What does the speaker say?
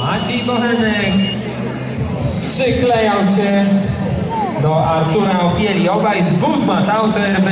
Maciej Bochenek przyklejał się do Artura Opieli. Obaj z Budma, Tauter